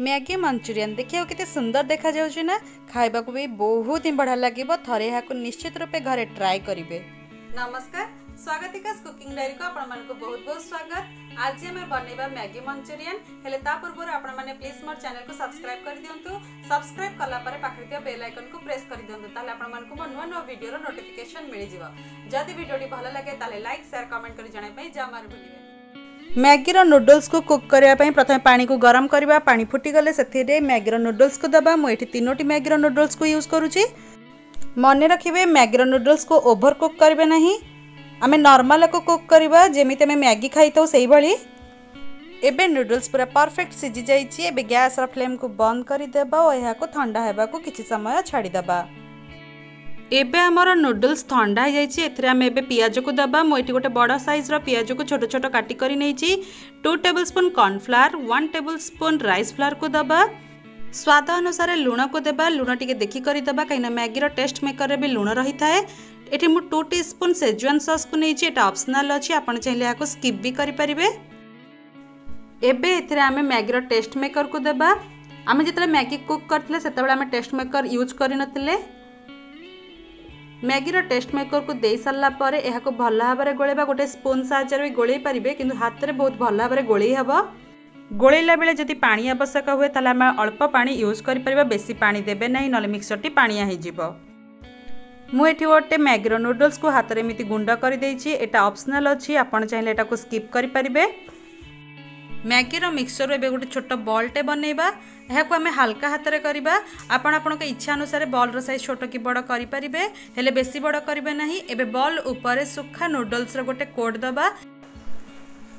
Maggi Manchurian देखिए के सुंदर देखा जा खावा को भी बहुत ही बढ़िया लगे थे निश्चित रूप घर ट्राए करेंगे नमस्कार स्वागत कुकिंग डायरी को आप बहुत बहुत स्वागत आज आम बनवा मैगी मंचूरीयन पूर्व आपने प्लीज मोर चैनल को सब्सक्राइब कर दिंतु सब्सक्राइब कला पाखे बेल आइकन को प्रेस कर दिंतु तेल आपको मो नू नू भिडर नोटिकेसन मिल जाए जदि भिडी भल लगे लाइक सेयार कमेंट कर जाना जमार भूलिए मैगी नुडल्स को कुक करने प्रथम पानी को गरम करवा पा फुटिगले से मैगी नुडल्स को दबा मुझे तीनो मैगी नुडल्स को यूज करुच्ची मन रखिए मैगी नुडल्स को ओभर कुक करेंगे ना आम नर्माल को कुक करवा जमी आम मैगी खाई था से भाई एवं नुडल्स पूरा परफेक्ट सीझी जाए ग्यास फ्लेम को बंद करदेव और यह थंडा होगा कि समय छाड़देव ଏବେ ଆମର ନୁଡଲ୍ସ ଥଣ୍ଡା ହେଇଯାଇଛି ଏଥିରେ ଆମେ ଏବେ ପିଆଜକୁ ଦେବା ମୁଁ ଏଠି ଗୋଟେ ବଡ଼ ସାଇଜ୍ର ପିଆଜକୁ ଛୋଟ ଛୋଟ କାଟି କରି ନେଇଛି two tablespoon cornflour one tablespoon rice ଫ୍ଲାୱାରକୁ ଦେବା ସ୍ୱାଦ ଅନୁସାରେ ଲୁଣକୁ ଦେବା ଲୁଣ ଟିକେ ଦେଖିକରି ଦେବା କାହିଁକିନା ମ୍ୟାଗିର ଟେଷ୍ଟ ମେକରରେ ବି ଲୁଣ ରହିଥାଏ ଏଠି ମୁଁ ଟୁ ଟି ସ୍ପୁନ୍ ସେଜୱାନ୍ ସସ୍କୁ ନେଇଛି ଏଇଟା ଅପସନାଲ୍ ଅଛି ଆପଣ ଚାହିଁଲେ ଏହାକୁ ସ୍କିପ୍ ବି କରିପାରିବେ ଏବେ ଏଥିରେ ଆମେ ମ୍ୟାଗିର ଟେଷ୍ଟ ମେକରକୁ ଦେବା ଆମେ ଯେତେବେଳେ ମ୍ୟାଗି କୁକ୍ କରିଥିଲେ ସେତେବେଳେ ଆମେ ଟେଷ୍ଟ ମେକର ୟୁଜ୍ କରିନଥିଲେ ମ୍ୟାଗିର ଟେଷ୍ଟ ମେକରକୁ ଦେଇସାରିଲା ପରେ ଏହାକୁ ଭଲ ଭାବରେ ଗୋଳେଇବା ଗୋଟେ ସ୍ପୁନ୍ ସାହାଯ୍ୟରେ ବି ଗୋଳେଇ ପାରିବେ କିନ୍ତୁ ହାତରେ ବହୁତ ଭଲ ଭାବରେ ଗୋଳେଇ ହେବ ଗୋଳେଇଲା ବେଳେ ଯଦି ପାଣି ଆବଶ୍ୟକ ହୁଏ ତାହେଲେ ଆମେ ଅଳ୍ପ ପାଣି ୟୁଜ୍ କରିପାରିବା ବେଶୀ ପାଣି ଦେବେ ନାହିଁ ନହେଲେ ମିକ୍ସରଟି ପାଣିଆ ହୋଇଯିବ ମୁଁ ଏଠି ଗୋଟେ ମ୍ୟାଗିର ନୁଡ଼ଲ୍ସକୁ ହାତରେ ଏମିତି ଗୁଣ୍ଡ କରିଦେଇଛି ଏଇଟା ଅପ୍ସନାଲ୍ ଅଛି ଆପଣ ଚାହିଁଲେ ଏଟାକୁ ସ୍କିପ୍ କରିପାରିବେ ম্যাগির মিକ୍সচর এবে গোটে ছোট বলটে বনাইবা ଏହାକୁ ଆମେ ହାଲକା ହାତରେ କରିବା ଆପଣ ଆପଣଙ୍କ ଇଚ୍ଛା ଅନୁସାରେ ବଲ୍ର ସାଇଜ୍ ଛୋଟ କି ବଡ଼ କରିପାରିବେ ହେଲେ ବେଶୀ ବଡ଼ କରିବେ ନାହିଁ ଏବେ ବଲ୍ ଉପରେ ସୁଖା ନୁଡଲ୍ସର ଗୋଟେ କୋଟ୍ ଦେବା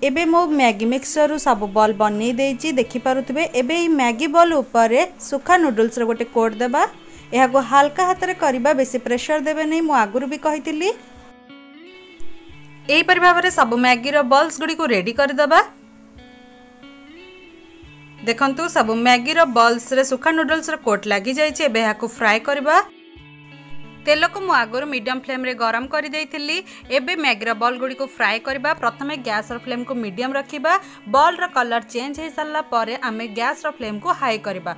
ଏବେ ମୁଁ ମ୍ୟାଗି ମିକ୍ସଚରରୁ ସବୁ ବଲ୍ ବନେଇ ଦେଇଛି ଦେଖିପାରୁଥିବେ ଏବେ ଏଇ ମ୍ୟାଗି ବଲ୍ ଉପରେ ସୁଖା ନୁଡଲ୍ସର ଗୋଟେ କୋଟ୍ ଦେବା ଏହାକୁ ହାଲକା ହାତରେ କରିବା ବେଶୀ ପ୍ରେସର ଦେବେ ନାହିଁ ମୁଁ ଆଗରୁ ବି କହିଥିଲି ଏହିପରି ଭାବରେ ସବୁ ମ୍ୟାଗିର ବଲ୍ସ ଗୁଡ଼ିକୁ ରେଡ଼ି କରିଦେବା ଦେଖନ୍ତୁ ସବୁ ମ୍ୟାଗିର ବଲ୍ସରେ ସୁଖା ନୁଡଲ୍ସର କୋଟ୍ ଲାଗିଯାଇଛି ଏବେ ଏହାକୁ ଫ୍ରାଏ କରିବା ତେଲକୁ ମୁଁ ଆଗରୁ ମିଡ଼ିୟମ୍ ଫ୍ଲେମ୍ରେ ଗରମ କରିଦେଇଥିଲି ଏବେ ମ୍ୟାଗିର ବଲ୍ ଗୁଡ଼ିକୁ ଫ୍ରାଏ କରିବା ପ୍ରଥମେ ଗ୍ୟାସ୍ର ଫ୍ଲେମ୍କୁ ମିଡ଼ିୟମ୍ ରଖିବା ବଲ୍ର କଲର୍ ଚେଞ୍ଜ ହୋଇସାରିଲା ପରେ ଆମେ ଗ୍ୟାସ୍ର ଫ୍ଲେମ୍କୁ ହାଇ କରିବା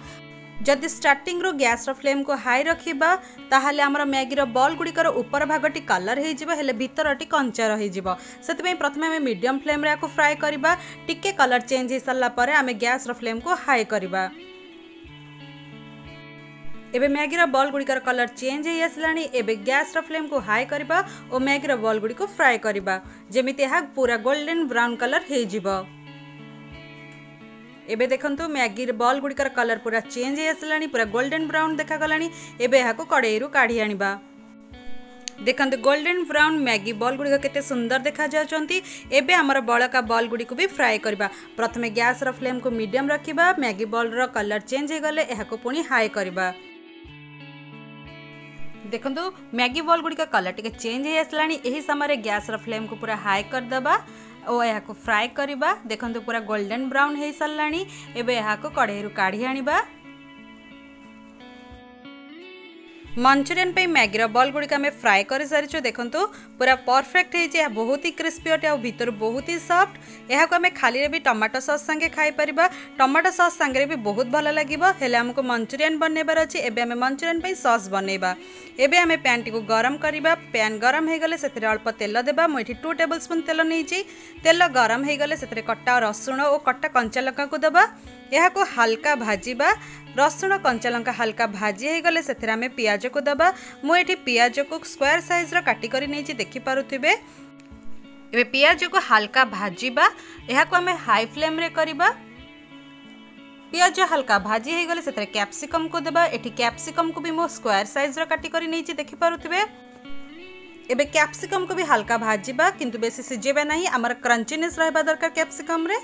ଯଦି ଷ୍ଟାର୍ଟିଂରୁ ଗ୍ୟାସ୍ର ଫ୍ଲେମ୍କୁ ହାଇ ରଖିବା ତାହେଲେ ଆମର ମ୍ୟାଗିର ବଲ୍ ଗୁଡ଼ିକର ଉପର ଭାଗଟି କଲର୍ ହୋଇଯିବ ହେଲେ ଭିତରଟି କଞ୍ଚା ରହିଯିବ ସେଥିପାଇଁ ପ୍ରଥମେ ଆମେ ମିଡ଼ିୟମ୍ ଫ୍ଲେମ୍ରେ ଆକୁ ଫ୍ରାଏ କରିବା ଟିକେ କଲର୍ ଚେଞ୍ଜ ହୋଇସାରିଲା ପରେ ଆମେ ଗ୍ୟାସ୍ର ଫ୍ଲେମ୍କୁ ହାଇ କରିବା ଏବେ ମ୍ୟାଗିର ବଲ୍ ଗୁଡ଼ିକର କଲର୍ ଚେଞ୍ଜ ହୋଇ ଆସିଲାଣି ଏବେ ଗ୍ୟାସ୍ର ଫ୍ଲେମ୍କୁ ହାଇ କରିବା ଓ ମ୍ୟାଗିର ବଲ୍ ଗୁଡ଼ିକୁ ଫ୍ରାଏ କରିବା ଯେମିତି ଏହା ପୁରା ଗୋଲ୍ଡେନ୍ ବ୍ରାଉନ୍ କଲର୍ ହୋଇଯିବ ଏବେ ଦେଖନ୍ତୁ ମ୍ୟାଗିର ବଲ୍ ଗୁଡ଼ିକର କଲର୍ ପୁରା ଚେଞ୍ଜ ହୋଇଆସିଲାଣି ପୁରା ଗୋଲ୍ଡେନ୍ ବ୍ରାଉନ୍ ଦେଖାଗଲାଣି ଏବେ ଏହାକୁ କଡ଼େଇରୁ କାଢ଼ି ଆଣିବା ଦେଖନ୍ତୁ ଗୋଲ୍ଡେନ୍ ବ୍ରାଉନ୍ ମ୍ୟାଗି ବଲ୍ ଗୁଡ଼ିକ କେତେ ସୁନ୍ଦର ଦେଖାଯାଉଛନ୍ତି ଏବେ ଆମର ବଳକା ବଲ୍ ଗୁଡ଼ିକୁ ବି ଫ୍ରାଏ କରିବା ପ୍ରଥମେ ଗ୍ୟାସ୍ର ଫ୍ଲେମ୍କୁ ମିଡ଼ିୟମ୍ ରଖିବା ମ୍ୟାଗି ବଲ୍ର କଲର୍ ଚେଞ୍ଜ ହୋଇଗଲେ ଏହାକୁ ପୁଣି ହାଇ କରିବା ଦେଖନ୍ତୁ ମ୍ୟାଗି ବଲ୍ ଗୁଡ଼ିକ କଲର୍ ଟିକେ ଚେଞ୍ଜ ହୋଇଆସିଲାଣି ଏହି ସମୟରେ ଗ୍ୟାସ୍ର ଫ୍ଲେମ୍କୁ ପୁରା ହାଇ କରିଦେବା ଓ ଏହାକୁ ଫ୍ରାଏ କରିବା ଦେଖନ୍ତୁ ପୁରା ଗୋଲ୍ଡେନ୍ ବ୍ରାଉନ୍ ହୋଇସାରିଲାଣି ଏବେ ଏହାକୁ କଢ଼େଇରୁ କାଢ଼ି ଆଣିବା मंचूरीयन मैगी बल गुड़ी आम फ्राए कर सारी देखो पूरा परफेक्ट हो बहुत ही क्रिस्पी अटे आर बहुत ही सफ्ट यहाँ आम खाली भी टमाटो सस् सागे खाईपर टमाटो सस् सागे भी बहुत भल लगे हेल्ले आमको मंचूरीयन बनइबार अच्छे एवं आम मंचूरीयन सस् बनवा एवं आम पैन टी गरम करवा पैन गरम अल्प तेल देवा मुझे टू टेबुल स्पून तेल नहीं तेल गरम कटा रसुण और कटा कंचा लंका को देवा यह हाल्का भाजवा रसुण कंचा लंका हाल्का भाजी होगले से आम पिज ପିଆଜକୁ ଦେବା ମୁଁ ଏଠି ପିଆଜକୁ ସ୍କୋୟାର ସାଇଜ୍ର କାଟିକରି ନେଇଛି ଦେଖିପାରୁଥିବେ ଏବେ ପିଆଜକୁ ହାଲକା ଭାଜିବା ଏହାକୁ ଆମେ ହାଇ ଫ୍ଲେମ୍ରେ କରିବା ପିଆଜ ହାଲକା ଭାଜି ହୋଇଗଲେ ସେଥିରେ କ୍ୟାପ୍ସିକମ୍କୁ ଦେବା ଏଠି କ୍ୟାପ୍ସିକମ୍କୁ ବି ମୁଁ ସ୍କୋୟାର ସାଇଜ୍ର କାଟିକରି ନେଇଛି ଦେଖିପାରୁଥିବେ ଏବେ କ୍ୟାପ୍ସିକମ୍କୁ ବି ହାଲକା ଭାଜିବା କିନ୍ତୁ ବେଶୀ ସିଝେଇବା ନାହିଁ ଆମର କ୍ରଞ୍ଚିନେସ୍ ରହିବା ଦରକାର କ୍ୟାପ୍ସିକମ୍ରେ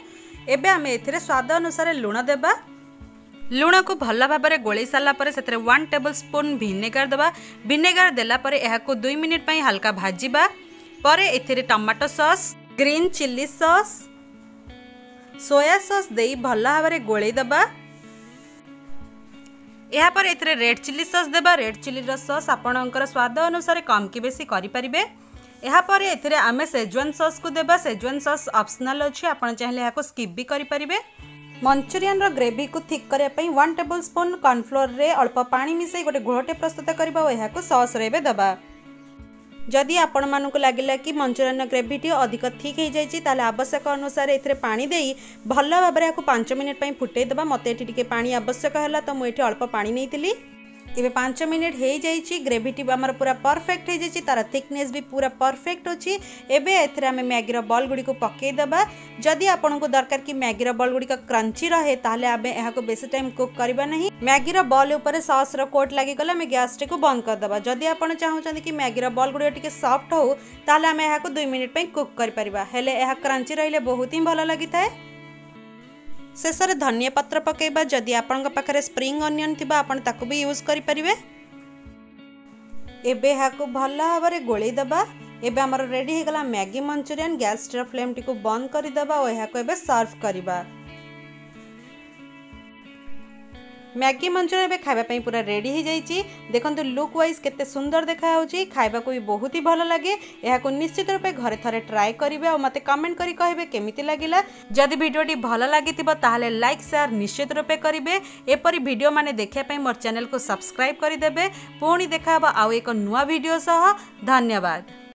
ଏବେ ଆମେ ଏଥିରେ ସ୍ୱାଦ ଅନୁସାରେ ଲୁଣ ଦେବା ଲୁଣକୁ ଭଲ ଭାବରେ ଗୋଳେଇ ସାରିଲା ପରେ ସେଥିରେ ୱାନ୍ ଟେବଲ୍ ସ୍ପୁନ୍ ଭିନେଗାର ଦେବା ଭିନେଗାର ଦେଲା ପରେ ଏହାକୁ ଦୁଇ ମିନିଟ୍ ପାଇଁ ହାଲକା ଭାଜିବା ପରେ ଏଥିରେ tomato sauce green chilli sauce soya sauce ଦେଇ ଭଲ ଭାବରେ ଗୋଳେଇ ଦେବା ଏହାପରେ ଏଥିରେ ରେଡ଼୍ ଚିଲି ସସ୍ ଦେବା ରେଡ଼୍ ଚିଲିର ସସ୍ ଆପଣଙ୍କର ସ୍ୱାଦ ଅନୁସାରେ କମ୍ କି ବେଶୀ କରିପାରିବେ ଏହାପରେ ଏଥିରେ ଆମେ ସେଜୱାନ୍ ସସ୍କୁ ଦେବା ସେଜୱାନ୍ ସସ୍ ଅପ୍ସନାଲ୍ ଅଛି ଆପଣ ଚାହିଁଲେ ଏହାକୁ ସ୍କିପ୍ ବି କରିପାରିବେ मञ्चुरीयन र ग्रेभि वान् टेबल स्पुन कर्नफ्लोरे अलप पासई गए घोटे प्रस्तुत गर्स्रे दबा जति आपिला कि मञ्चुरीयन र ग्रेभिट अधिक ठिक होइन त आवश्यकअनुसार ए भल भावना पाँच मिनटप फुटाइदे म आवश्यक होला त म ए अलप पा ये पांच मिनिट हो ग्रेविटी आम पूरा परफेक्ट हो तार थिकनेस भी पूरा परफेक्ट अच्छी एवं एमें मैगर बल गुड़ी पकईदे जदि आपन को दरकार कि मैगर बल गुड़िक क्रंची रहे आम यह बेस टाइम कुक करना मैगी मैगर बल उ सस्र कोट लगे आम गैस टी बंद करदे जदि आप चाहते कि मैगर बल गुड़ टी सफ्ट हो तो आम दुई मिनिटाई कुक कर क्रंची रही बहुत ही भल लगी ଶେଷରେ ଧନିଆ ପତ୍ର ପକାଇବା ଯଦି ଆପଣଙ୍କ ପାଖରେ ସ୍ପ୍ରିଙ୍ଗ ଅନିଅନ୍ ଥିବ ଆପଣ ତାକୁ ବି ୟୁଜ୍ କରିପାରିବେ ଏବେ ଏହାକୁ ଭଲ ଭାବରେ ଗୋଳେଇ ଦେବା ଏବେ ଆମର ରେଡ଼ି ହୋଇଗଲା ମ୍ୟାଗି ମଞ୍ଚୁରିଆନ୍ ଗ୍ୟାସ୍ଟିର ଫ୍ଲେମ୍ଟିକୁ ବନ୍ଦ କରିଦେବା ଓ ଏହାକୁ ଏବେ ସର୍ଭ କରିବା ম্যাগি মঞ্চুরিয়ান এবার খাইবা পাই পুরা রেডি হয়ে যাইছি দেখন্তু লুক ওয়াইজ কেতে সুন্দর দেখা হচ্ছে খাইবাকু বি বহুত হি ভালো লাগে এখন নিশ্চিত রূপে ঘরে থরে ট্রাই করবে আর মতো কমেন্ট করে কহবে কেমিতি লাগিলা যদি ভিডিওটি ভালো লাগিথিব তাহলে লাইক সেয়ার নিশ্চিত রূপে করবে এপরি ভিডিও মানে দেখা পাই মোর চ্যানেল কু সবসক্রাইব করে দেবে পুনি দেখা হব আউ এক নূয়া ভিডিও সহ ধন্যবাদ